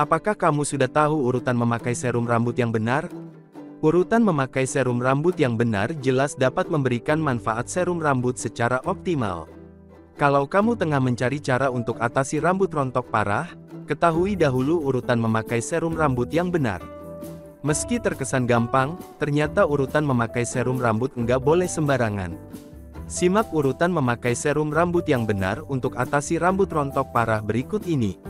Apakah kamu sudah tahu urutan memakai serum rambut yang benar? Urutan memakai serum rambut yang benar jelas dapat memberikan manfaat serum rambut secara optimal. Kalau kamu tengah mencari cara untuk atasi rambut rontok parah, ketahui dahulu urutan memakai serum rambut yang benar. Meski terkesan gampang, ternyata urutan memakai serum rambut enggak boleh sembarangan. Simak urutan memakai serum rambut yang benar untuk atasi rambut rontok parah berikut ini.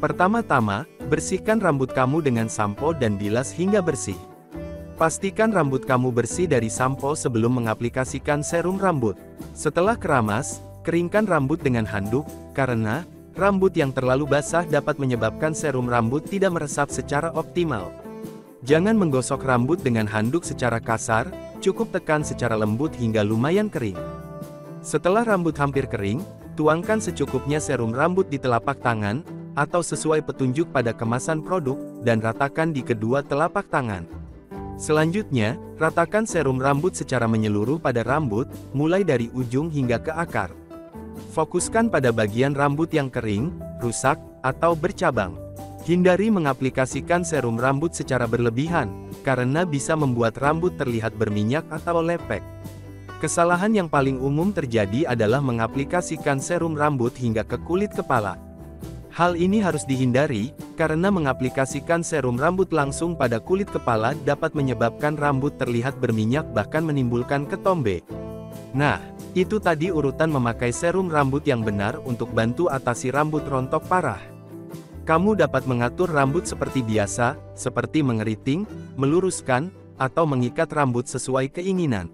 Pertama-tama, bersihkan rambut kamu dengan sampo dan bilas hingga bersih. Pastikan rambut kamu bersih dari sampo sebelum mengaplikasikan serum rambut. Setelah keramas, keringkan rambut dengan handuk, karena rambut yang terlalu basah dapat menyebabkan serum rambut tidak meresap secara optimal. Jangan menggosok rambut dengan handuk secara kasar, cukup tekan secara lembut hingga lumayan kering. Setelah rambut hampir kering, tuangkan secukupnya serum rambut di telapak tangan, atau sesuai petunjuk pada kemasan produk, dan ratakan di kedua telapak tangan. Selanjutnya, ratakan serum rambut secara menyeluruh pada rambut, mulai dari ujung hingga ke akar. Fokuskan pada bagian rambut yang kering, rusak, atau bercabang. Hindari mengaplikasikan serum rambut secara berlebihan, karena bisa membuat rambut terlihat berminyak atau lepek. Kesalahan yang paling umum terjadi adalah mengaplikasikan serum rambut hingga ke kulit kepala. Hal ini harus dihindari, karena mengaplikasikan serum rambut langsung pada kulit kepala dapat menyebabkan rambut terlihat berminyak bahkan menimbulkan ketombe. Nah, itu tadi urutan memakai serum rambut yang benar untuk bantu atasi rambut rontok parah. Kamu dapat mengatur rambut seperti biasa, seperti mengeriting, meluruskan, atau mengikat rambut sesuai keinginan.